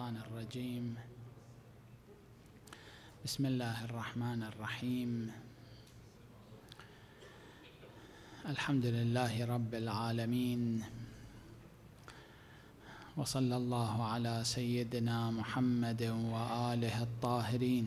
الشيطان الرجيم. بسم الله الرحمن الرحيم. الحمد لله رب العالمين. وصلى الله على سيدنا محمد وآله الطاهرين.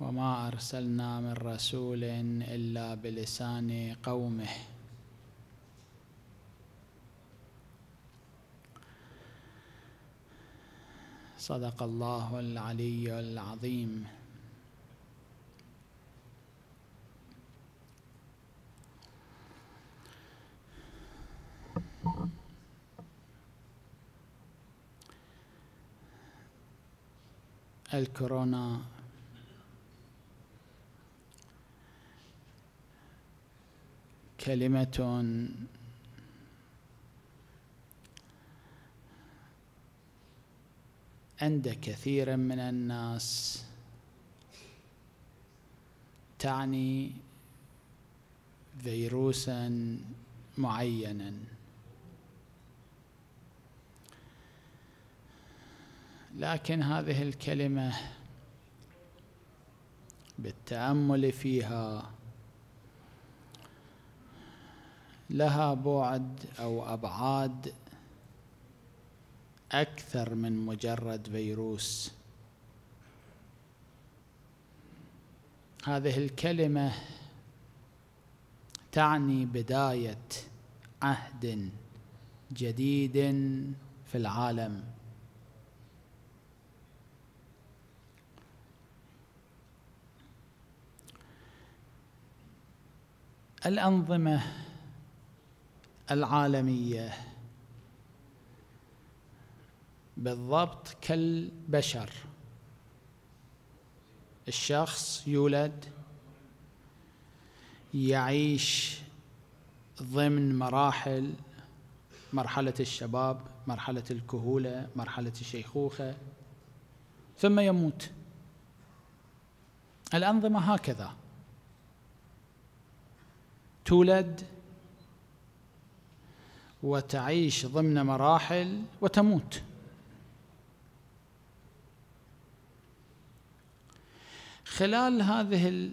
وما أرسلنا من رسول إلا بلسان قومه. صدق الله العلي العظيم. الكورونا كلمة عند كثير من الناس تعني فيروسا معينا. لكن هذه الكلمة بالتأمل فيها لها بعد أو أبعاد أكثر من مجرد فيروس. هذه الكلمة تعني بداية عهد جديد في العالم. الأنظمة العالمية. بالضبط كالبشر. الشخص يولد يعيش ضمن مراحل مرحلة الشباب مرحلة الكهولة مرحلة الشيخوخة ثم يموت. الأنظمة هكذا. تولد وتعيش ضمن مراحل وتموت. خلال هذه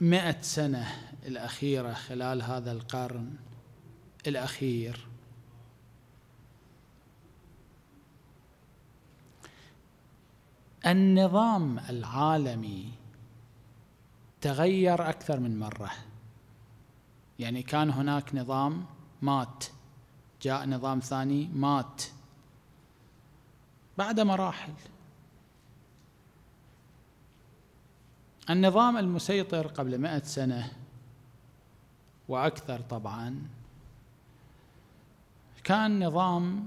المئة سنة الأخيرة خلال هذا القرن الأخير النظام العالمي تغير أكثر من مرة. يعني كان هناك نظام مات. جاء نظام ثاني مات. بعد مراحل. النظام المسيطر قبل مئة سنة وأكثر طبعا كان نظام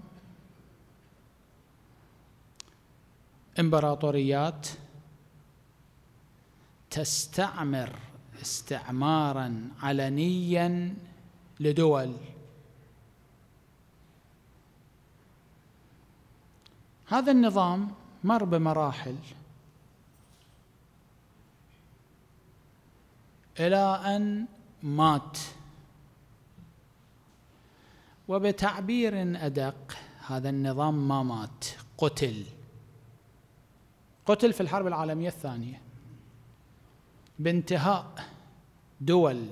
إمبراطوريات تستعمر استعمارا علنيا لدول هذا النظام مر بمراحل. إلى أن مات. وبتعبير أدق هذا النظام ما مات قتل. قتل في الحرب العالمية الثانية. بانتهاء دول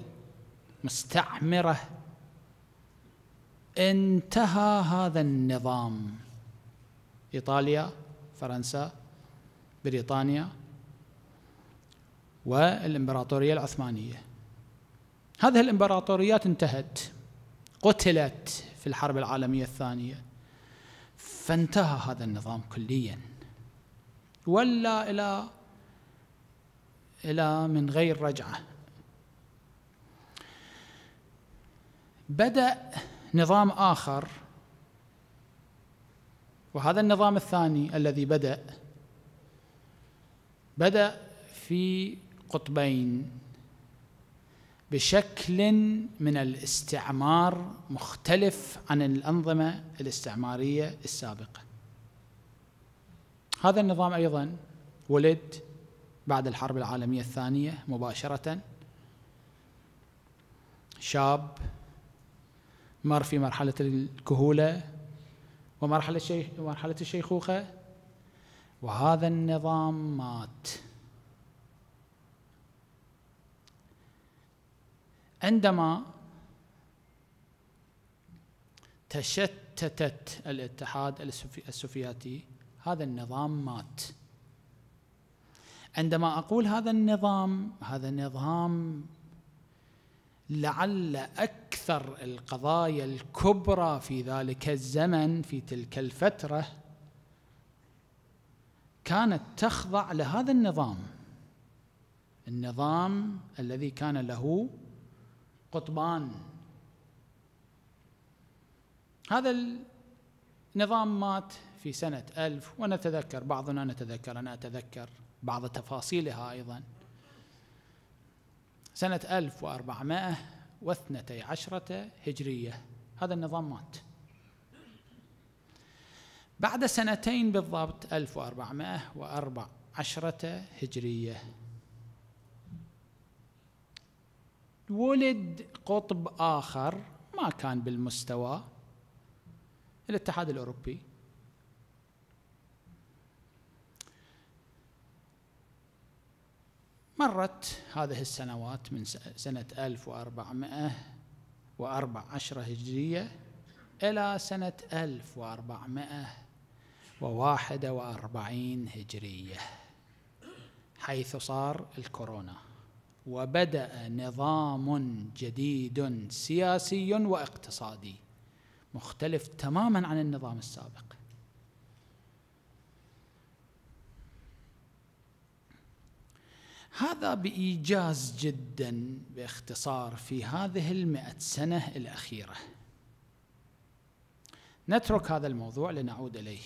مستعمرة. انتهى هذا النظام. إيطاليا فرنسا بريطانيا والإمبراطورية العثمانية. هذه الإمبراطوريات انتهت قتلت في الحرب العالمية الثانية. فانتهى هذا النظام كليا. ولا إلى إلى من غير رجعة. بدأ نظام آخر وهذا النظام الثاني الذي بدأ بدأ في قطبين بشكل من الاستعمار مختلف عن الأنظمة الاستعمارية السابقة. هذا النظام أيضا ولد بعد الحرب العالمية الثانية مباشرة. شاب مر في مرحلة الكهولة. ومرحلة الشيخ مرحلة الشيخوخة. وهذا النظام مات. عندما تشتتت الاتحاد السوفياتي هذا النظام مات. عندما أقول هذا النظام هذا النظام لعل أكثر القضايا الكبرى في ذلك الزمن في تلك الفترة كانت تخضع لهذا النظام. النظام الذي كان له قطبان. هذا النظام مات في سنة ألف ونتذكر بعضنا نتذكر أنا أتذكر بعض تفاصيلها أيضا. سنة ألف وأربعمائة واثنتي عشرة هجرية. هذا النظام مات. بعد سنتين بالضبط ألف وأربعمائة وأربع عشرة هجرية. ولد قطب آخر ما كان بالمستوى. الاتحاد الأوروبي. مرت هذه السنوات من سنة 1414 هجرية إلى سنة 1441 هجرية حيث صار الكورونا. وبدأ نظام جديد سياسي وإقتصادي مختلف تماما عن النظام السابق. هذا بإيجاز جدا باختصار في هذه المئة سنة الأخيرة. نترك هذا الموضوع لنعود إليه.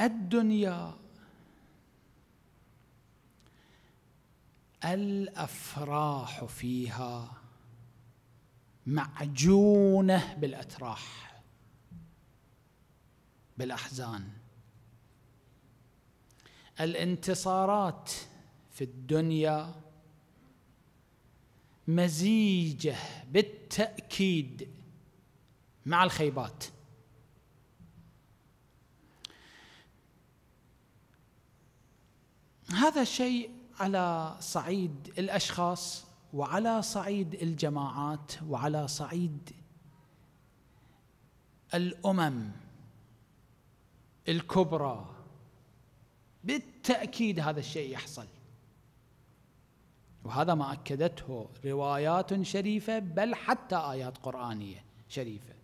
الدنيا الأفراح فيها معجونة بالأتراح بالأحزان. الانتصارات في الدنيا مزيجة بالتأكيد مع الخيبات. هذا شيء على صعيد الأشخاص وعلى صعيد الجماعات وعلى صعيد الأمم الكبرى. بالتأكيد هذا الشيء يحصل. وهذا ما أكدته روايات شريفة بل حتى آيات قرآنية شريفة.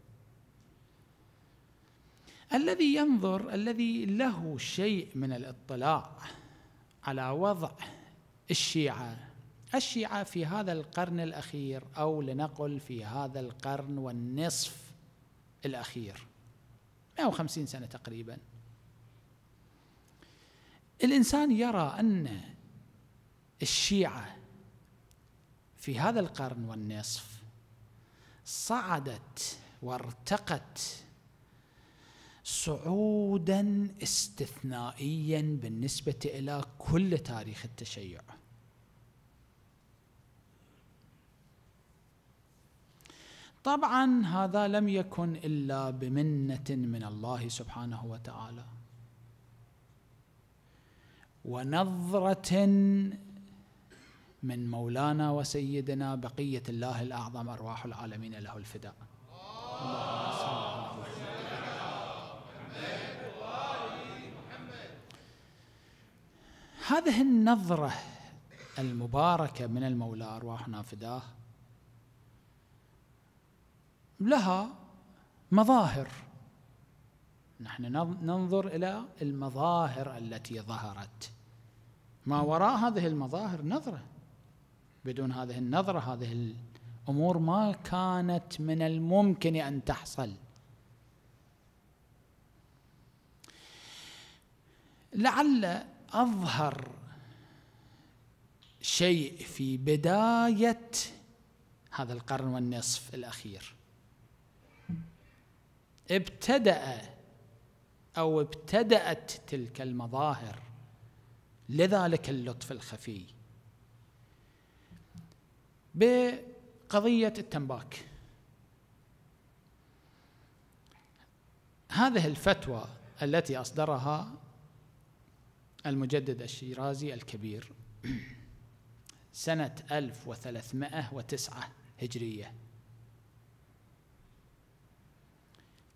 الذي ينظر الذي له شيء من الاطلاع على وضع الشيعة الشيعة في هذا القرن الأخير أو لنقل في هذا القرن والنصف الأخير. 150 سنة تقريبا. الإنسان يرى أن الشيعة في هذا القرن والنصف صعدت وارتقت صعودا استثنائيا بالنسبة إلى كل تاريخ التشيع. طبعا هذا لم يكن إلا بمنة من الله سبحانه وتعالى. ونظرة من مولانا وسيدنا بقية الله الأعظم أرواح العالمين له الفداء. هذه النظرة المباركة من المولى أرواحنا فداه لها مظاهر. نحن ننظر إلى المظاهر التي ظهرت. ما وراء هذه المظاهر نظرة. بدون هذه النظرة هذه الأمور ما كانت من الممكن أن تحصل. لعل أظهر شيء في بداية هذا القرن والنصف الأخير. ابتدأ أو ابتدأت تلك المظاهر لذلك اللطف الخفي. بقضية التنباك. هذه الفتوى التي أصدرها المجدد الشيرازي الكبير سنة 1309 هجرية.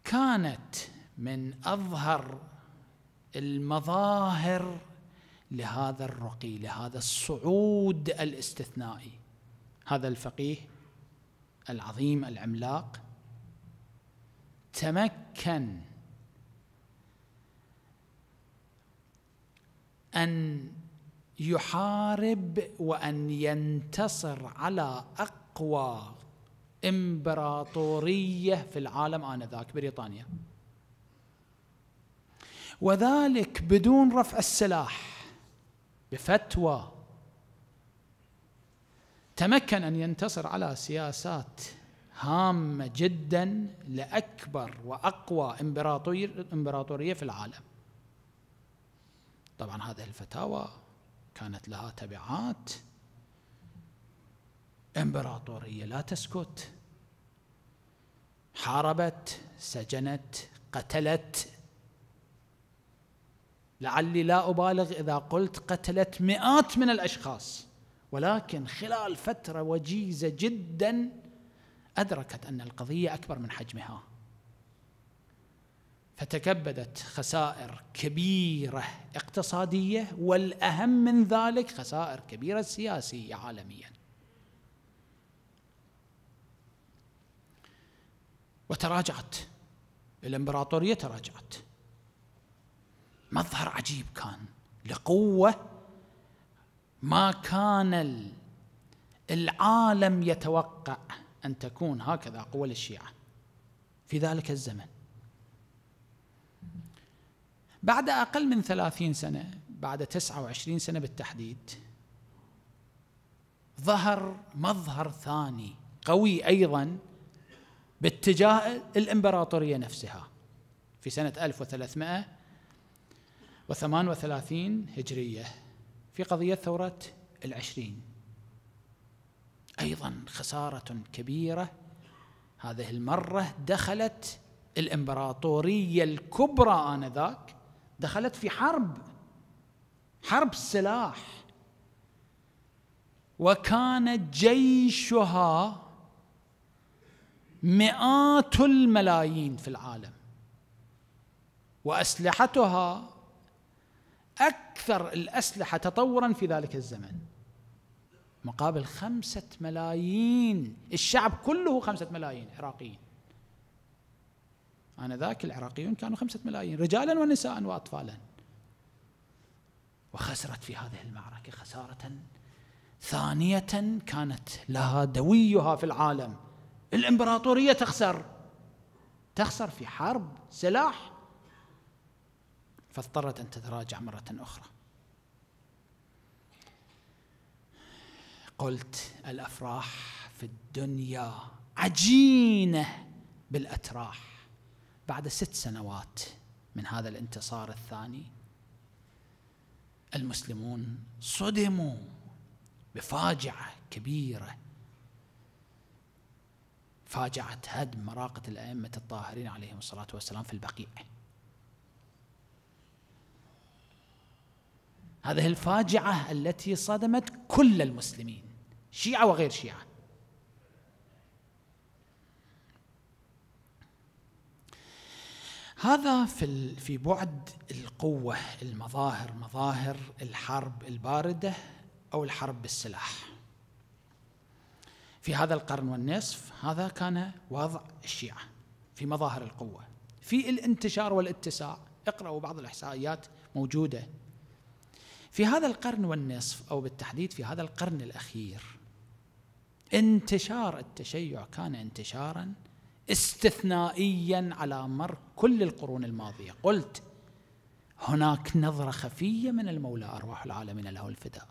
كانت من أظهر المظاهر لهذا الرقي لهذا الصعود الاستثنائي. هذا الفقيه العظيم العملاق تمكن أن يحارب وأن ينتصر على أقوى إمبراطورية في العالم آنذاك بريطانيا. وذلك بدون رفع السلاح. بفتوى. تمكن أن ينتصر على سياسات هامة جدا لأكبر وأقوى إمبراطورية في العالم. طبعا هذه الفتاوى كانت لها تبعات. إمبراطورية لا تسكت. حاربت سجنت قتلت لعلي لا أبالغ إذا قلت قتلت مئات من الأشخاص. ولكن خلال فترة وجيزة جدا أدركت أن القضية أكبر من حجمها. فتكبدت خسائر كبيرة اقتصادية والأهم من ذلك خسائر كبيرة سياسية عالميا. وتراجعت. الإمبراطورية تراجعت. مظهر عجيب كان لقوة ما كان العالم يتوقع أن تكون هكذا قوة للشيعة في ذلك الزمن. بعد أقل من ثلاثين سنة بعد تسعة وعشرين سنة بالتحديد ظهر مظهر ثاني قوي أيضا باتجاه الإمبراطورية نفسها في سنة 1338 هجرية في قضية ثورة العشرين. أيضا خسارة كبيرة. هذه المرة دخلت الإمبراطورية الكبرى آنذاك دخلت في حرب حرب سلاح. وكان جيشها مئات الملايين في العالم. وأسلحتها أكثر الأسلحة تطورا في ذلك الزمن. مقابل خمسة ملايين. الشعب كله خمسة ملايين عراقيين. آنذاك العراقيون كانوا خمسة ملايين رجالا ونساء وأطفالا. وخسرت في هذه المعركة خسارة ثانية كانت لها دويها في العالم. الإمبراطورية تخسر. تخسر في حرب سلاح فاضطرت أن تتراجع مرة أخرى. قلت الأفراح في الدنيا عجينة بالأتراح. بعد ست سنوات من هذا الانتصار الثاني المسلمون صدموا بفاجعة كبيرة. فاجعه هدم مراقة الأئمة الطاهرين عليهم الصلاة والسلام في البقيع. هذه الفاجعة التي صدمت كل المسلمين شيعة وغير شيعة. هذا في في بعد القوة المظاهر مظاهر الحرب الباردة أو الحرب بالسلاح. في هذا القرن والنصف هذا كان وضع الشيعة في مظاهر القوة. في الانتشار والاتساع اقرأوا بعض الإحصائيات موجودة. في هذا القرن والنصف أو بالتحديد في هذا القرن الأخير انتشار التشيع كان انتشارا استثنائيا على مر كل القرون الماضية. قلت هناك نظرة خفية من المولى أرواح العالمين له الفداء.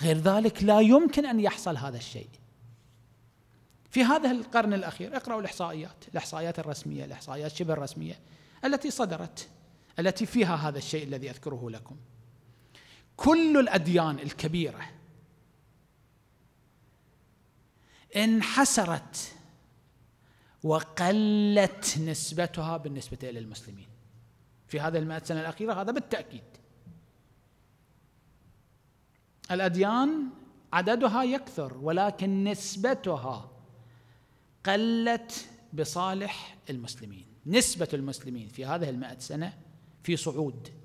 غير ذلك لا يمكن أن يحصل هذا الشيء. في هذا القرن الأخير اقرأوا الإحصائيات الإحصائيات الرسمية الإحصائيات شبه الرسمية التي صدرت التي فيها هذا الشيء الذي أذكره لكم. كل الأديان الكبيرة. انحسرت وقلت نسبتها بالنسبة إلى المسلمين. في هذه المائة سنة الأخيرة هذا بالتأكيد. الأديان عددها يكثر ولكن نسبتها قلت بصالح المسلمين. نسبة المسلمين في هذه المائة سنة في صعود.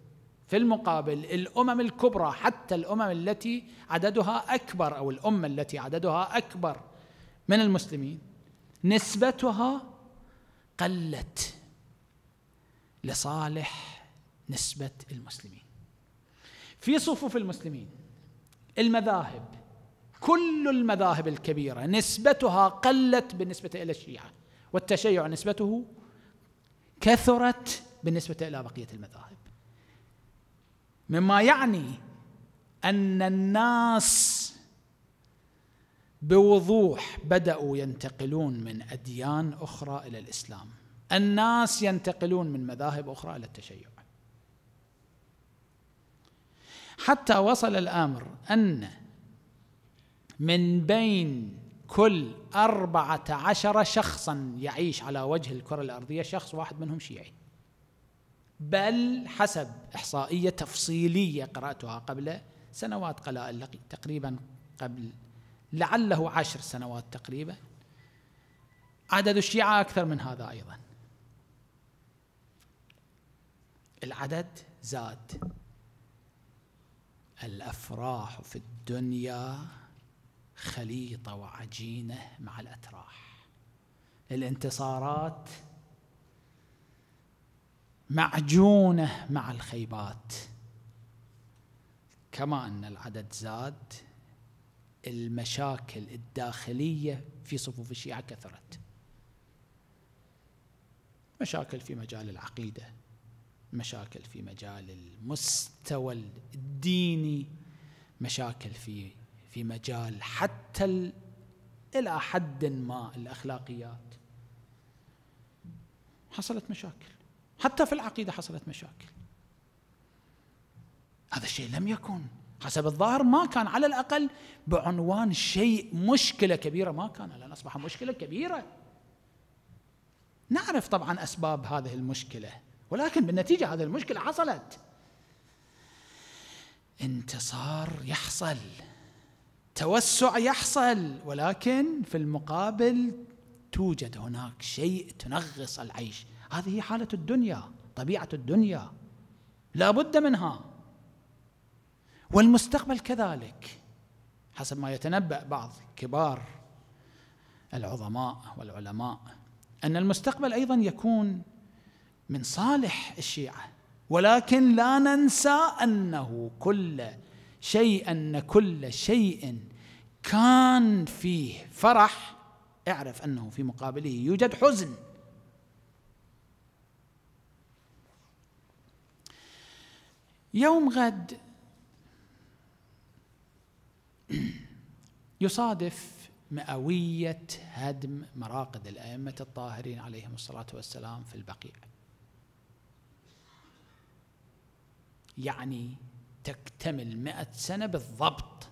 في المقابل الأمم الكبرى حتى الأمم التي عددها أكبر أو الأمة التي عددها أكبر من المسلمين نسبتها قلت لصالح نسبة المسلمين. في صفوف المسلمين المذاهب كل المذاهب الكبيرة نسبتها قلت بالنسبة إلى الشيعة والتشيع نسبته كثرت بالنسبة إلى بقية المذاهب. مما يعني أن الناس بوضوح بدأوا ينتقلون من أديان أخرى إلى الإسلام. الناس ينتقلون من مذاهب أخرى إلى التشيع. حتى وصل الأمر أن من بين كل أربعة عشر شخصا يعيش على وجه الكرة الأرضية شخص واحد منهم شيعي. بل حسب إحصائية تفصيلية قرأتها قبل سنوات قلائل تقريبا قبل لعله عشر سنوات تقريبا. عدد الشيعة أكثر من هذا أيضا. العدد زاد. الأفراح في الدنيا خليطة وعجينة مع الأتراح. الانتصارات معجونة مع الخيبات. كما أن العدد زاد المشاكل الداخلية في صفوف الشيعة كثرت. مشاكل في مجال العقيدة مشاكل في مجال المستوى الديني مشاكل في في مجال حتى إلى حد ما الأخلاقيات. حصلت مشاكل. حتى في العقيدة حصلت مشاكل. هذا الشيء لم يكن. حسب الظاهر ما كان. على الأقل بعنوان شيء مشكلة كبيرة ما كان. الآن أصبح مشكلة كبيرة. نعرف طبعا أسباب هذه المشكلة. ولكن بالنتيجة هذه المشكلة حصلت. انتصار يحصل. توسع يحصل. ولكن في المقابل توجد هناك شيء تنغص العيش. هذه هي حالة الدنيا طبيعة الدنيا. لا بد منها. والمستقبل كذلك حسب ما يتنبأ بعض كبار العظماء والعلماء أن المستقبل أيضا يكون من صالح الشيعة. ولكن لا ننسى أنه كل شيء أن كل شيء كان فيه فرح. اعرف أنه في مقابله يوجد حزن. يوم غد. يصادف مئوية هدم مراقد الأئمة الطاهرين عليهم الصلاة والسلام في البقيع. يعني تكتمل مئة سنة بالضبط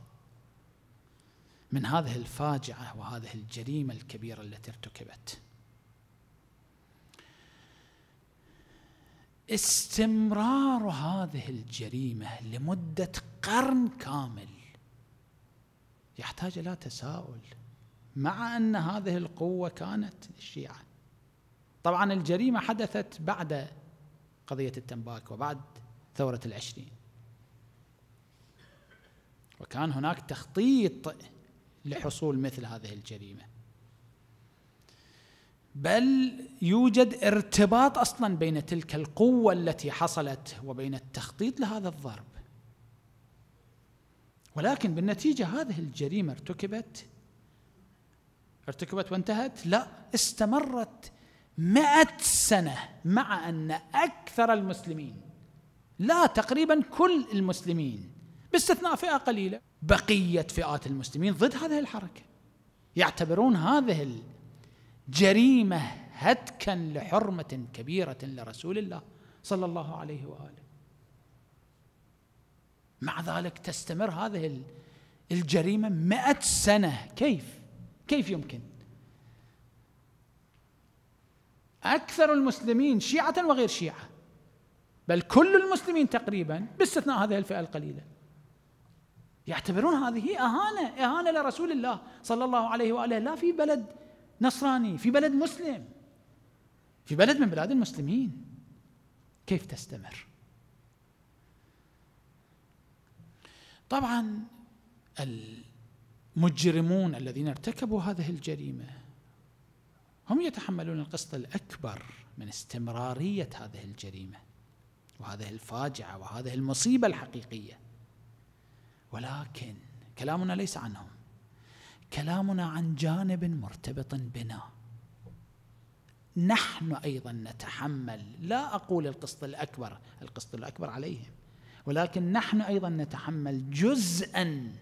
من هذه الفاجعة وهذه الجريمة الكبيرة التي ارتكبت. استمرار هذه الجريمة لمدة قرن كامل يحتاج إلى تساؤل مع أن هذه القوة كانت للشيعة. طبعا الجريمة حدثت بعد قضية التنباك وبعد ثورة العشرين. وكان هناك تخطيط لحصول مثل هذه الجريمة. بل يوجد ارتباط أصلا بين تلك القوة التي حصلت وبين التخطيط لهذا الضرب. ولكن بالنتيجة هذه الجريمة ارتكبت ارتكبت وانتهت؟ لا استمرت مئة سنة مع أن أكثر المسلمين لا تقريبا كل المسلمين باستثناء فئة قليلة بقية فئات المسلمين ضد هذه الحركة. يعتبرون هذه الجريمة هتكا لحرمة كبيرة لرسول الله صلى الله عليه وآله مع ذلك تستمر هذه الجريمة مئة سنة كيف؟ كيف يمكن؟ أكثر المسلمين شيعة وغير شيعة بل كل المسلمين تقريبا باستثناء هذه الفئة القليلة يعتبرون هذه إهانة إهانة لرسول الله صلى الله عليه وآله لا في بلد نصراني في بلد مسلم. في بلد من بلاد المسلمين. كيف تستمر؟ طبعا المجرمون الذين ارتكبوا هذه الجريمة هم يتحملون القسط الأكبر من استمرارية هذه الجريمة وهذه الفاجعة وهذه المصيبة الحقيقية. ولكن كلامنا ليس عنهم. كلامنا عن جانب مرتبط بنا. نحن أيضا نتحمل لا أقول القسط الأكبر القسط الأكبر عليهم ولكن نحن أيضا نتحمل جزءا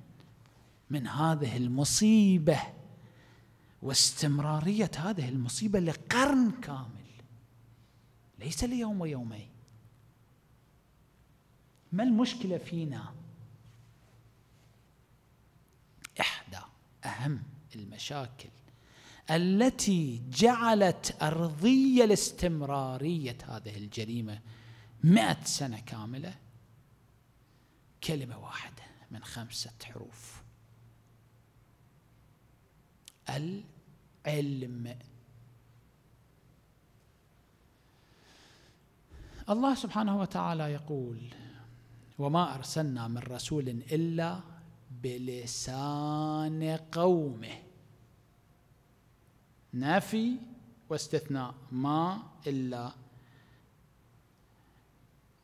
من هذه المصيبة واستمرارية هذه المصيبة لقرن كامل. ليس ليوم ويومين. ما المشكلة فينا؟ أهم المشاكل التي جعلت أرضية لاستمراريه هذه الجريمة مئة سنة كاملة كلمة واحدة من خمسة حروف. العلم. الله سبحانه وتعالى يقول وما أرسلنا من رسول إلا بلسان قومه. نفي واستثناء ما إلا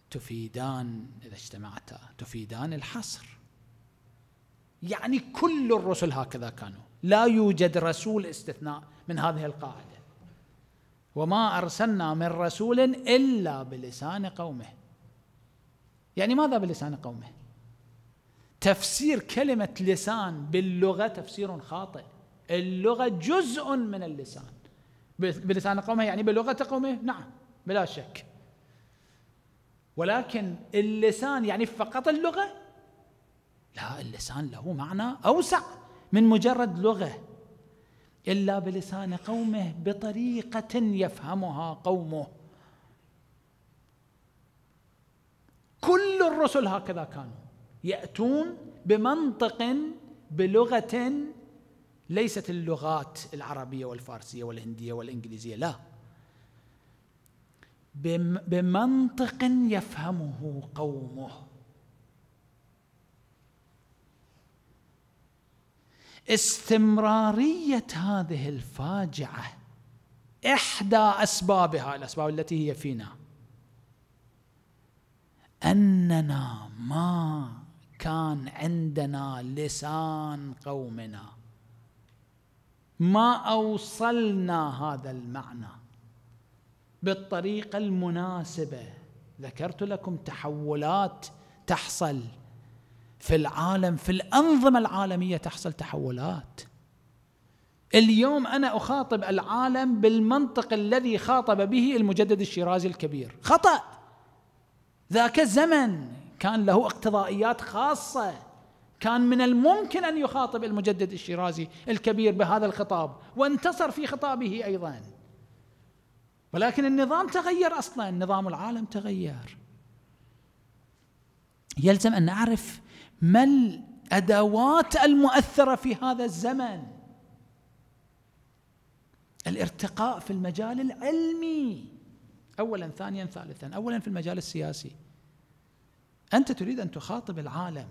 تفيدان إذا اجتمعتا تفيدان الحصر. يعني كل الرسل هكذا كانوا. لا يوجد رسول استثناء من هذه القاعدة. وما أرسلنا من رسول إلا بلسان قومه. يعني ماذا بلسان قومه؟ تفسير كلمة لسان باللغة تفسير خاطئ. اللغة جزء من اللسان. بلسان قومه يعني بلغة قومه؟ نعم بلا شك. ولكن اللسان يعني فقط اللغة؟ لا اللسان له معنى أوسع من مجرد لغة. إلا بلسان قومه بطريقة يفهمها قومه. كل الرسل هكذا كانوا. يأتون بمنطق بلغة ليست اللغات العربية والفارسية والهندية والإنجليزية لا. بمنطق يفهمه قومه. استمرارية هذه الفاجعة إحدى أسبابها الأسباب التي هي فينا. أننا ما كان عندنا لسان قومنا. ما أوصلنا هذا المعنى بالطريقة المناسبة. ذكرت لكم تحولات تحصل في العالم في الأنظمة العالمية تحصل تحولات. اليوم أنا أخاطب العالم بالمنطق الذي خاطب به المجدد الشيرازي الكبير. خطأ. ذاك الزمن كان له اقتضائيات خاصة. كان من الممكن أن يخاطب المجدد الشيرازي الكبير بهذا الخطاب وانتصر في خطابه أيضا. ولكن النظام تغير أصلا نظام العالم تغير. يلزم أن نعرف ما الأدوات المؤثرة في هذا الزمن. الارتقاء في المجال العلمي. اولا ثانيا ثالثا. اولا في المجال السياسي. أنت تريد أن تخاطب العالم.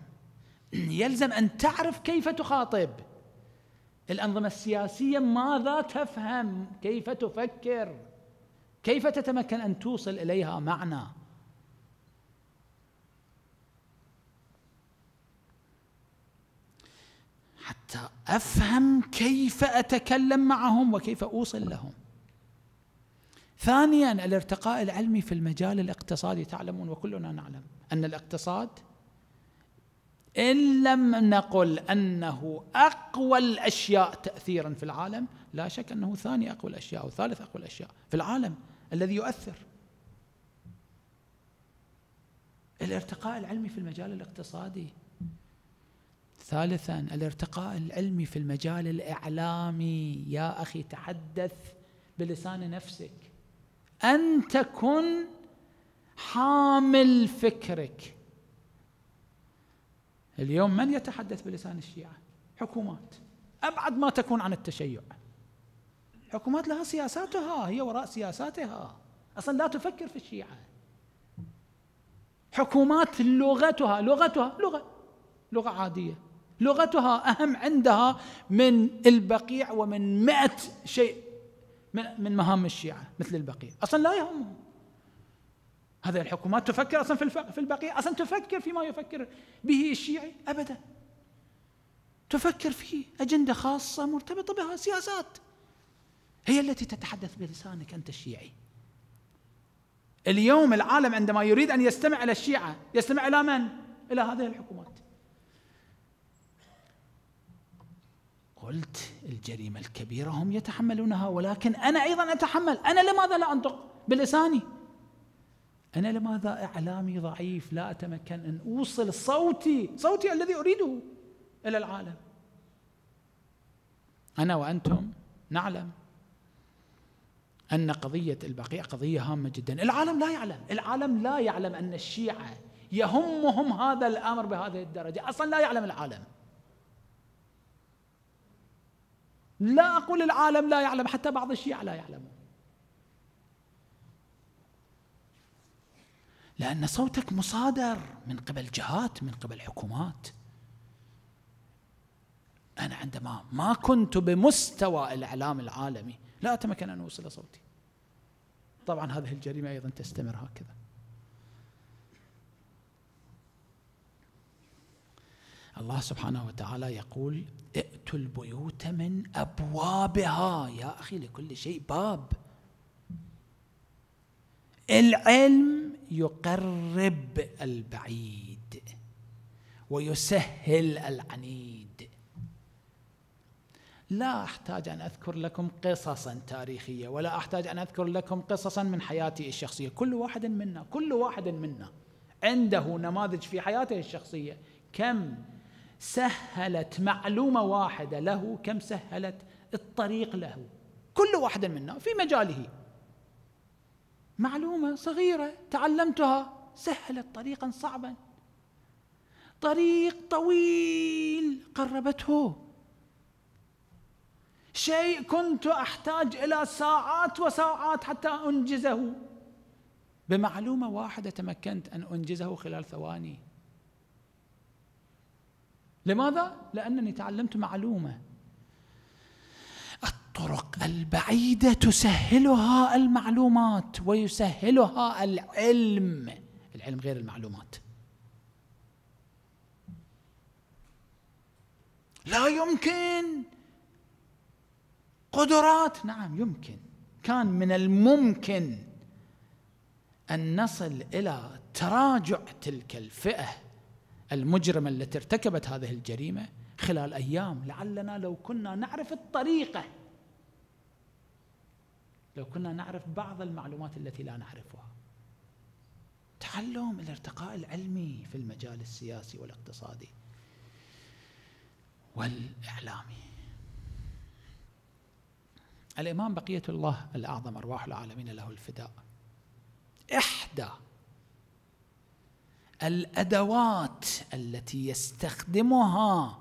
يلزم أن تعرف كيف تخاطب. الأنظمة السياسية ماذا تفهم؟ كيف تفكر؟ كيف تتمكن أن توصل إليها معنى؟ حتى أفهم كيف أتكلم معهم وكيف أوصل لهم. ثانيا الارتقاء العلمي في المجال الاقتصادي. تعلمون وكلنا نعلم أن الاقتصاد إن لم نقل أنه أقوى الأشياء تاثيرا في العالم لا شك أنه ثاني أقوى الأشياء أو ثالث أقوى الأشياء في العالم الذي يؤثر. الارتقاء العلمي في المجال الاقتصادي. ثالثا الارتقاء العلمي في المجال الإعلامي. يا أخي تحدث بلسان نفسك. أن تكن حامل فكرك. اليوم من يتحدث بلسان الشيعة؟ حكومات. أبعد ما تكون عن التشيع. حكومات لها سياساتها هي وراء سياساتها. أصلا لا تفكر في الشيعة. حكومات لغتها لغتها لغة لغة عادية. لغتها أهم عندها من البقيع ومن مئة شيء. من مهام الشيعة مثل البقيع. أصلا لا يهمهم. هذه الحكومات تفكر أصلا في البقيع. أصلا تفكر فيما يفكر به الشيعي أبدا. تفكر في أجندة خاصة مرتبطة بها سياسات. هي التي تتحدث بلسانك أنت الشيعي. اليوم العالم عندما يريد أن يستمع إلى الشيعة يستمع إلى من؟ إلى هذه الحكومات. قلت الجريمة الكبيرة هم يتحملونها ولكن أنا أيضا أتحمل. أنا لماذا لا أنطق بلساني؟ أنا لماذا إعلامي ضعيف؟ لا أتمكن أن أوصل صوتي صوتي الذي أريده إلى العالم. أنا وأنتم نعلم أن قضية البقيع قضية هامة جدا. العالم لا يعلم. العالم لا يعلم أن الشيعة يهمهم هذا الأمر بهذه الدرجة. أصلا لا يعلم العالم. لا أقول العالم لا يعلم حتى بعض الشيعة لا يعلمون. لأن صوتك مصادر من قبل جهات من قبل حكومات. أنا عندما ما كنت بمستوى الإعلام العالمي لا أتمكن أن أوصل صوتي. طبعا هذه الجريمة أيضا تستمر هكذا. الله سبحانه وتعالى يقول ائتوا البيوت من أبوابها. يا أخي لكل شيء باب. العلم يقرب البعيد ويسهل العنيد. لا أحتاج أن أذكر لكم قصصا تاريخية ولا أحتاج أن أذكر لكم قصصا من حياتي الشخصية. كل واحد منا كل واحد منا عنده نماذج في حياته الشخصية. كم سهلت معلومة واحدة له كم سهلت الطريق له. كل واحد منا في مجاله. معلومة صغيرة تعلمتها سهلت طريقا صعبا. طريق طويل قربته. شيء كنت أحتاج إلى ساعات وساعات حتى أنجزه. بمعلومة واحدة تمكنت أن أنجزه خلال ثواني. لماذا؟ لأنني تعلمت معلومة. الطرق البعيدة تسهلها المعلومات ويسهلها العلم. العلم غير المعلومات. لا يمكن. قدرات. نعم يمكن. كان من الممكن أن نصل إلى تراجع تلك الفئة. المجرمة التي ارتكبت هذه الجريمة خلال أيام. لعلنا لو كنا نعرف الطريقة لو كنا نعرف بعض المعلومات التي لا نعرفها. تعلم الارتقاء العلمي في المجال السياسي والاقتصادي والإعلامي. الإمام بقية الله الأعظم أرواح العالمين له الفداء. إحدى الأدوات التي يستخدمها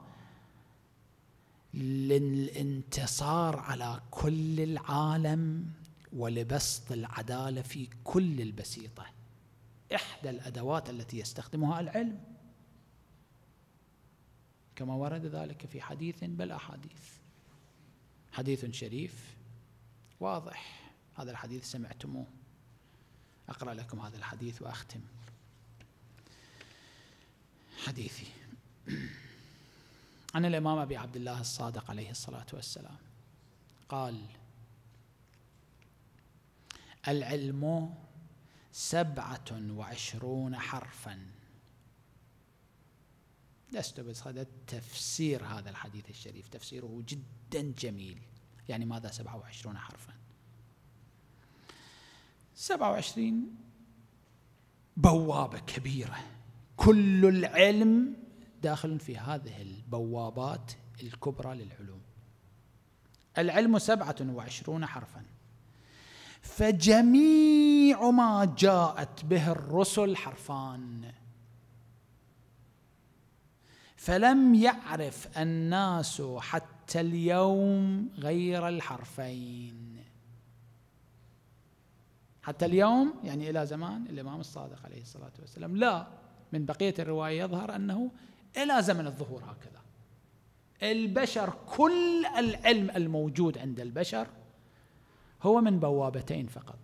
للانتصار على كل العالم ولبسط العدالة في كل البسيطة. إحدى الأدوات التي يستخدمها العلم. كما ورد ذلك في حديث بل أحاديث. حديث شريف واضح. هذا الحديث سمعتموه. أقرأ لكم هذا الحديث وأختم. حديثي. عن الإمام أبي عبد الله الصادق عليه الصلاة والسلام. قال العلم سبعة وعشرون حرفا. لست بصدد تفسير هذا الحديث الشريف تفسيره جدا جميل. يعني ماذا سبعة وعشرون حرفا؟ سبعة وعشرين بوابة كبيرة. كل العلم داخل في هذه البوابات الكبرى للعلوم. العلم سبعة وعشرون حرفا. فجميع ما جاءت به الرسل حرفان فلم يعرف الناس حتى اليوم غير الحرفين. حتى اليوم يعني إلى زمان الإمام الصادق عليه الصلاة والسلام لا. من بقية الرواية يظهر أنه إلى زمن الظهور هكذا. البشر كل العلم الموجود عند البشر هو من بوابتين فقط.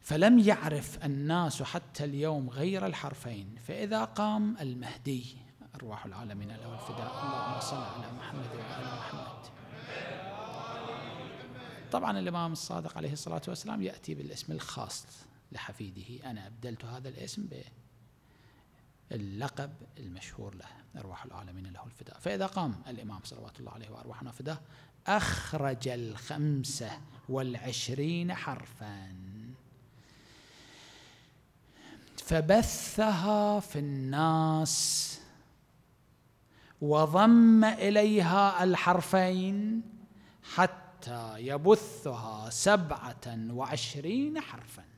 فلم يعرف الناس حتى اليوم غير الحرفين. فإذا قام المهدي أرواح العالمين له الفداء. اللهم صل على محمد وعلى محمد. طبعا الإمام الصادق عليه الصلاة والسلام يأتي بالاسم الخاص. لحفيده. أنا أبدلت هذا الاسم باللقب المشهور له أرواح العالمين له الفداء. فإذا قام الإمام صلوات الله عليه وأرواحنا فداه أخرج الخمسة والعشرين حرفا. فبثها في الناس وضم إليها الحرفين حتى يبثها سبعة وعشرين حرفا.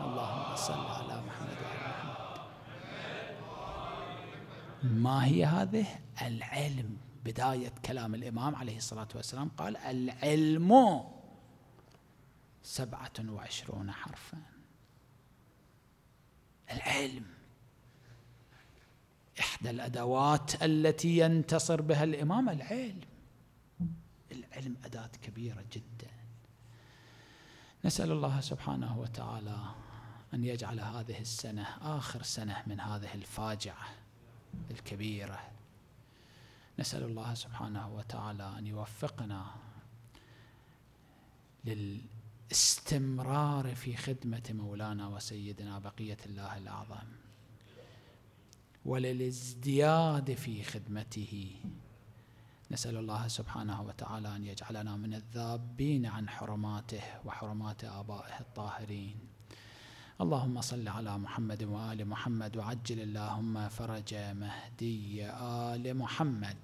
اللهم صل على محمد وعلى محمد. ما هي هذه؟ العلم. بداية كلام الإمام عليه الصلاة والسلام قال العلم سبعة وعشرون حرفا. العلم. إحدى الأدوات التي ينتصر بها الإمام العلم. العلم أداة كبيرة جدا. نسأل الله سبحانه وتعالى أن يجعل هذه السنة آخر سنة من هذه الفاجعة الكبيرة. نسأل الله سبحانه وتعالى أن يوفقنا للاستمرار في خدمة مولانا وسيدنا بقية الله الأعظم وللازدياد في خدمته. نسأل الله سبحانه وتعالى أن يجعلنا من الذابين عن حرماته وحرمات آبائه الطاهرين. اللهم صل على محمد وآل محمد وعجل اللهم فرج مهدي آل محمد.